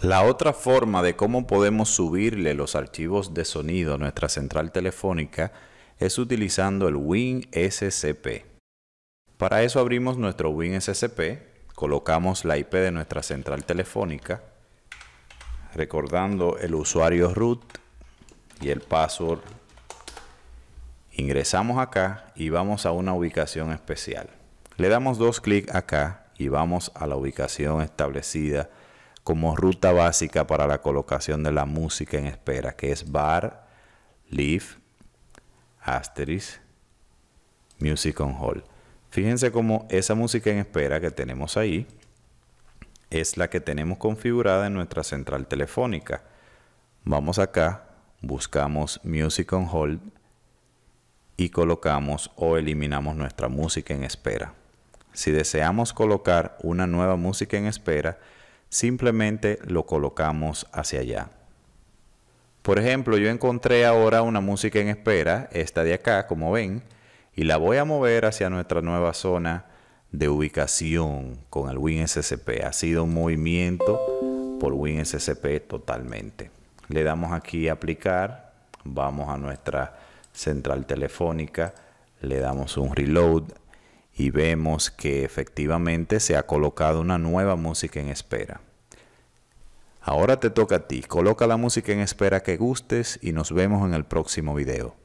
La otra forma de cómo podemos subirle los archivos de sonido a nuestra central telefónica es utilizando el WinSCP. Para eso abrimos nuestro WinSCP, colocamos la IP de nuestra central telefónica, recordando el usuario root y el password. Ingresamos acá y vamos a una ubicación especial. Le damos dos clics acá y vamos a la ubicación establecida como ruta básica para la colocación de la música en espera, que es bar, leave, asterisk, music on hold. Fíjense cómo esa música en espera que tenemos ahí es la que tenemos configurada en nuestra central telefónica. Vamos acá, buscamos music on hold y colocamos o eliminamos nuestra música en espera. Si deseamos colocar una nueva música en espera, simplemente lo colocamos hacia allá. Por ejemplo, yo encontré ahora una música en espera, esta de acá, como ven, y la voy a mover hacia nuestra nueva zona de ubicación con el WinSCP. Ha sido un movimiento por WinSCP totalmente. Le damos aquí a aplicar, vamos a nuestra central telefónica, le damos un reload y vemos que efectivamente se ha colocado una nueva música en espera. Ahora te toca a ti, coloca la música en espera que gustes y nos vemos en el próximo video.